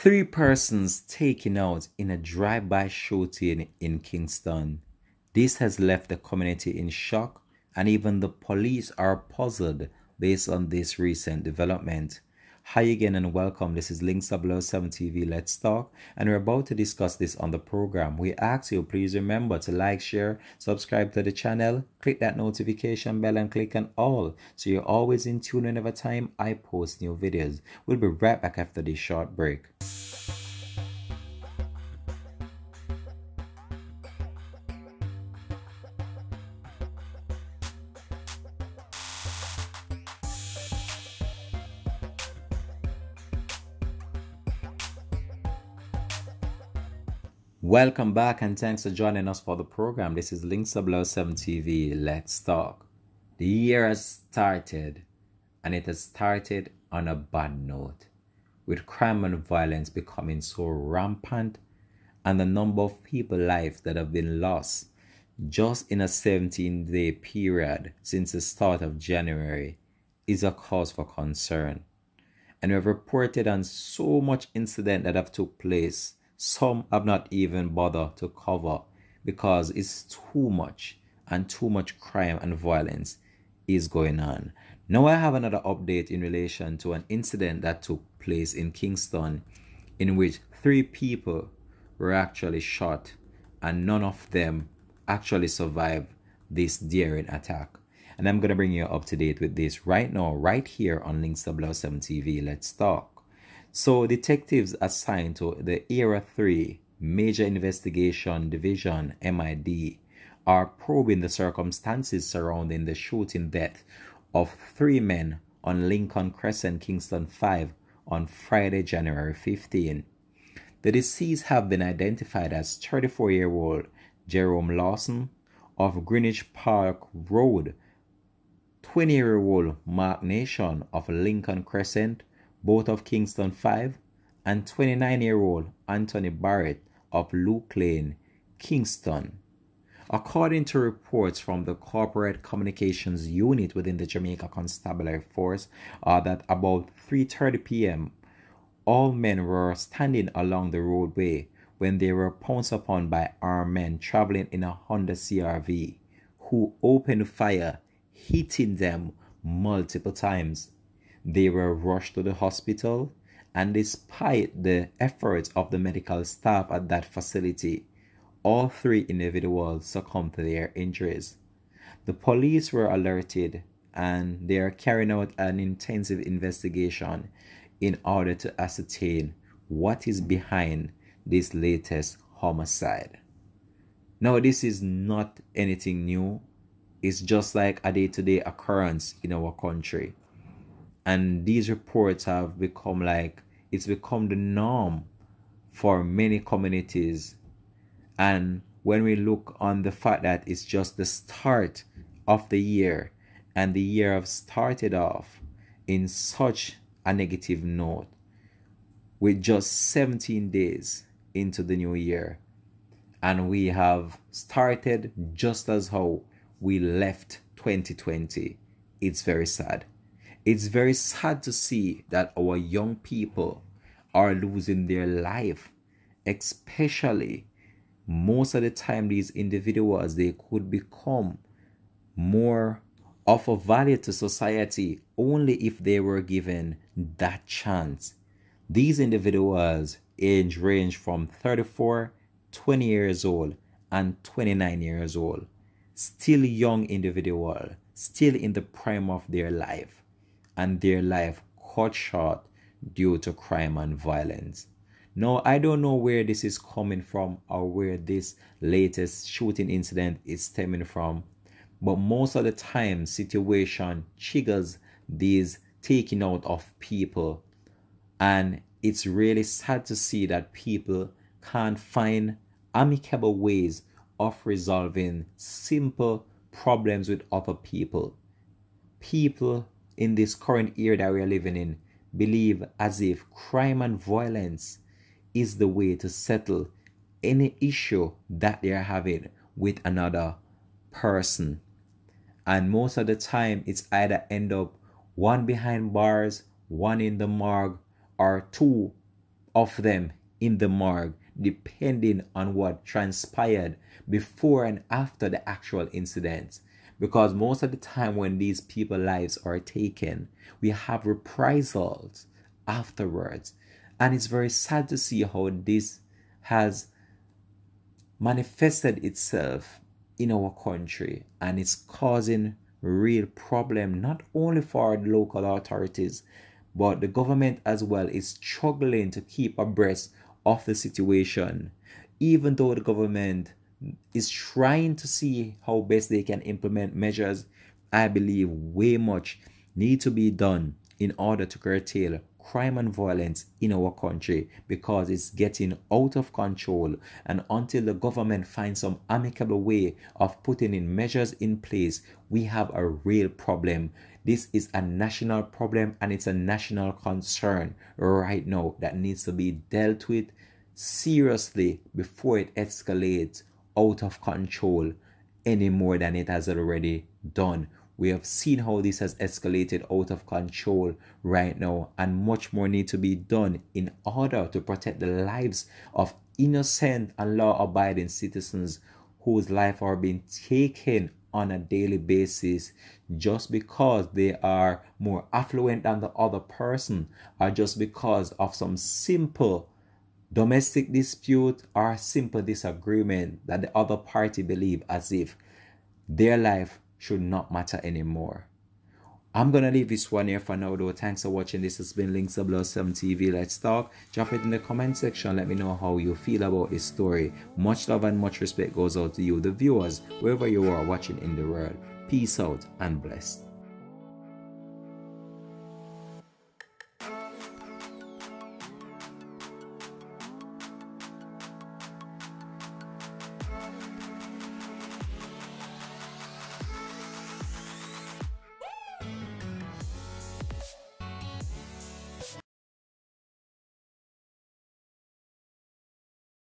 Three persons taken out in a drive by shooting in Kingston. This has left the community in shock, and even the police are puzzled based on this recent development. Hi again and welcome. This is Links Link 7 TV Let's Talk, and we're about to discuss this on the program. We ask you please remember to like, share, subscribe to the channel, click that notification bell, and click on all so you're always in tune whenever time I post new videos. We'll be right back after this short break. Welcome back and thanks for joining us for the program. This is Link 7 TV. Let's talk. The year has started and it has started on a bad note with crime and violence becoming so rampant and the number of people lives that have been lost just in a 17 day period since the start of January is a cause for concern. And we've reported on so much incident that have took place some have not even bothered to cover because it's too much and too much crime and violence is going on. Now I have another update in relation to an incident that took place in Kingston in which three people were actually shot and none of them actually survived this daring attack. And I'm going to bring you up to date with this right now, right here on Links 7 TV. Let's talk. So detectives assigned to the Area 3 Major Investigation Division MID are probing the circumstances surrounding the shooting death of three men on Lincoln Crescent, Kingston 5 on Friday, January 15. The deceased have been identified as 34-year-old Jerome Lawson of Greenwich Park Road, 20-year-old Mark Nation of Lincoln Crescent, both of Kingston 5, and 29 year old Anthony Barrett of Luke Lane, Kingston. According to reports from the Corporate Communications Unit within the Jamaica Constabulary Force, uh, that about 3:30 p.m., all men were standing along the roadway when they were pounced upon by armed men traveling in a Honda CRV, who opened fire, hitting them multiple times. They were rushed to the hospital, and despite the efforts of the medical staff at that facility, all three individuals succumbed to their injuries. The police were alerted and they are carrying out an intensive investigation in order to ascertain what is behind this latest homicide. Now, this is not anything new, it's just like a day to day occurrence in our country and these reports have become like it's become the norm for many communities. And when we look on the fact that it's just the start of the year and the year have started off in such a negative note with just 17 days into the new year and we have started just as how we left 2020 it's very sad it's very sad to see that our young people are losing their life, especially most of the time these individuals they could become more of a value to society only if they were given that chance. These individuals age range from 34, 20 years old and 29 years old. Still young individual, still in the prime of their life and their life cut short due to crime and violence. Now, I don't know where this is coming from or where this latest shooting incident is stemming from, but most of the time, situation triggers these taking out of people, and it's really sad to see that people can't find amicable ways of resolving simple problems with other people. People in this current era that we are living in believe as if crime and violence is the way to settle any issue that they are having with another person. And most of the time, it's either end up one behind bars, one in the morgue, or two of them in the morgue depending on what transpired before and after the actual incident. Because most of the time, when these people's lives are taken, we have reprisals afterwards. And it's very sad to see how this has manifested itself in our country and it's causing real problem not only for the local authorities but the government as well is struggling to keep abreast of the situation even though the government is trying to see how best they can implement measures i believe way much need to be done in order to curtail crime and violence in our country because it's getting out of control. And until the government finds some amicable way of putting in measures in place we have a real problem. This is a national problem and it's a national concern right now that needs to be dealt with seriously before it escalates out of control any more than it has already done. We have seen how this has escalated out of control right now, and much more need to be done in order to protect the lives of innocent and law abiding citizens whose life are being taken on a daily basis. Just because they are more affluent than the other person or just because of some simple domestic dispute or simple disagreement that the other party believe as if their life should not matter anymore. I'm gonna leave this one here for now though. Thanks for watching. This has been Links 007 TV. Let's talk. Drop it in the comment section. Let me know how you feel about this story. Much love and much respect goes out to you, the viewers, wherever you are watching in the world. Peace out and blessed.